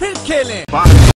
He's killing.